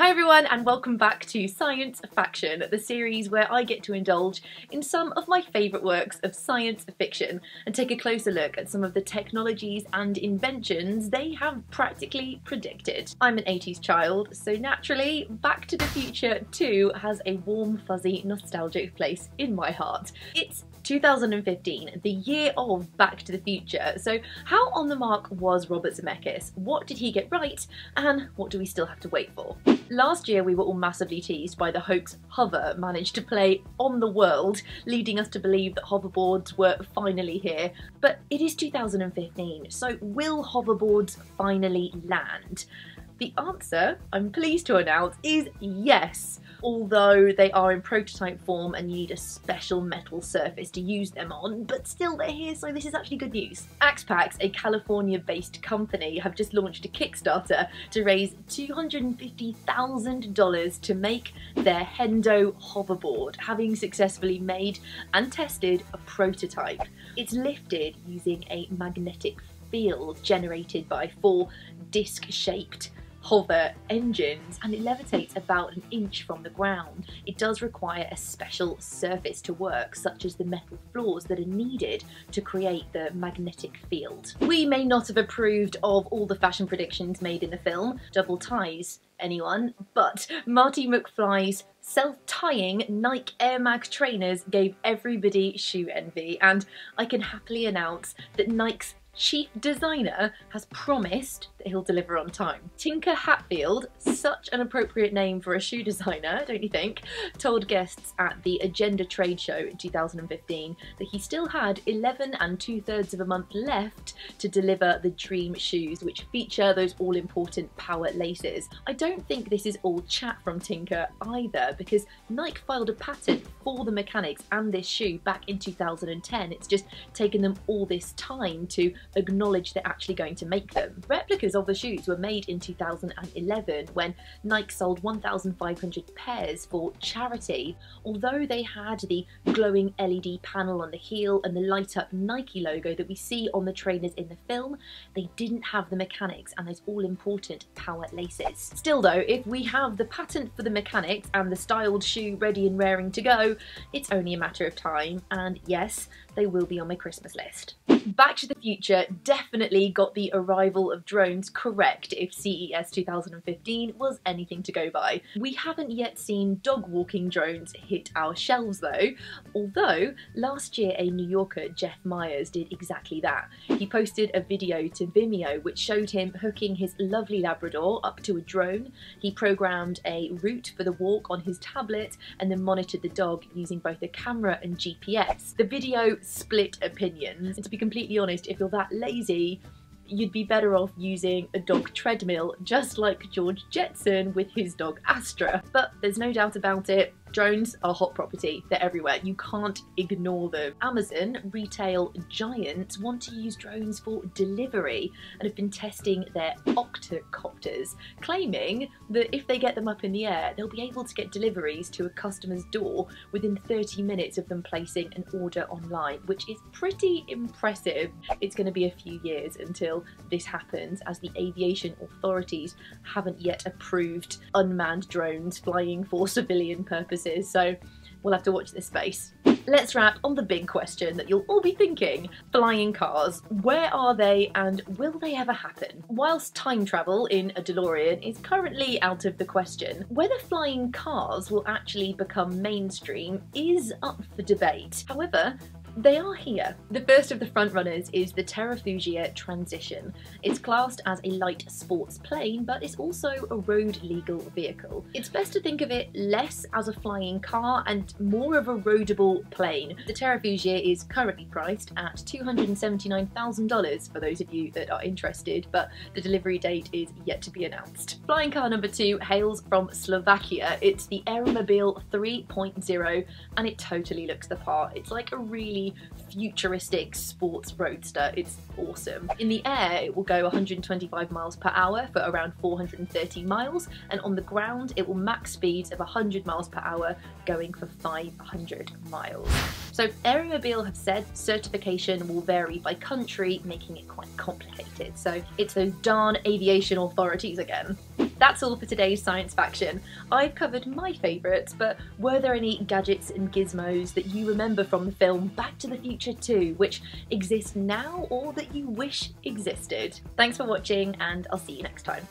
Hi everyone and welcome back to Science Faction, the series where I get to indulge in some of my favourite works of science fiction and take a closer look at some of the technologies and inventions they have practically predicted. I'm an 80s child, so naturally Back to the Future 2 has a warm fuzzy nostalgic place in my heart. It's 2015, the year of Back to the Future. So how on the mark was Robert Zemeckis? What did he get right? And what do we still have to wait for? Last year we were all massively teased by the hoax HUVr managed to play on the world, leading us to believe that hoverboards were finally here. But it is 2015, so will hoverboards finally land? The answer, I'm pleased to announce, is yes although they are in prototype form and you need a special metal surface to use them on, but still they're here, so this is actually good news. Arx Pax, a California-based company, have just launched a Kickstarter to raise $250,000 to make their Hendo hoverboard, having successfully made and tested a prototype. It's lifted using a magnetic field generated by four disc-shaped hover engines and it levitates about an inch from the ground. It does require a special surface to work, such as the metal floors that are needed to create the magnetic field. We may not have approved of all the fashion predictions made in the film, double ties anyone, but Marty McFly's self-tying Nike Air Mag trainers gave everybody shoe envy and I can happily announce that Nike's chief designer has promised that he'll deliver on time. Tinker Hatfield, such an appropriate name for a shoe designer, don't you think, told guests at the Agenda trade show in 2015 that he still had 11 and two thirds of a month left to deliver the dream shoes, which feature those all important power laces. I don't think this is all chat from Tinker either, because Nike filed a patent for the mechanics and this shoe back in 2010. It's just taken them all this time to acknowledge they're actually going to make them. Replicas of the shoes were made in 2011 when Nike sold 1,500 pairs for charity. Although they had the glowing LED panel on the heel and the light up Nike logo that we see on the trainers in the film, they didn't have the mechanics and those all important power laces. Still though, if we have the patent for the mechanics and the styled shoe ready and raring to go, it's only a matter of time and yes, they will be on my Christmas list. Back to the Future definitely got the arrival of drones correct if CES 2015 was anything to go by. We haven't yet seen dog walking drones hit our shelves though, although last year a New Yorker, Jeff Myers, did exactly that. He posted a video to Vimeo which showed him hooking his lovely Labrador up to a drone. He programmed a route for the walk on his tablet and then monitored the dog using both a camera and GPS. The video split opinions, and to be completely honest, if you're that lazy, you'd be better off using a dog treadmill, just like George Jetson with his dog Astro. But there's no doubt about it, Drones are hot property, they're everywhere, you can't ignore them. Amazon, retail giants, want to use drones for delivery and have been testing their octocopters, claiming that if they get them up in the air, they'll be able to get deliveries to a customer's door within 30 minutes of them placing an order online, which is pretty impressive. It's going to be a few years until this happens, as the aviation authorities haven't yet approved unmanned drones flying for civilian purposes so we'll have to watch this space. Let's wrap on the big question that you'll all be thinking. Flying cars. Where are they and will they ever happen? Whilst time travel in a DeLorean is currently out of the question, whether flying cars will actually become mainstream is up for debate. However, they are here. The first of the frontrunners is the Terrafugia Transition. It's classed as a light sports plane, but it's also a road legal vehicle. It's best to think of it less as a flying car and more of a roadable plane. The Terrafugia is currently priced at $279,000 for those of you that are interested, but the delivery date is yet to be announced. Flying car number two hails from Slovakia. It's the Aeromobile 3.0 and it totally looks the part. It's like a really futuristic sports roadster. It's awesome. In the air, it will go 125 miles per hour for around 430 miles, and on the ground, it will max speeds of 100 miles per hour, going for 500 miles. So Aeromobile have said certification will vary by country, making it quite complicated. So it's those darn aviation authorities again. That's all for today's science faction. I've covered my favourites, but were there any gadgets and gizmos that you remember from the film Back to the Future 2, which exist now or that you wish existed? Thanks for watching, and I'll see you next time.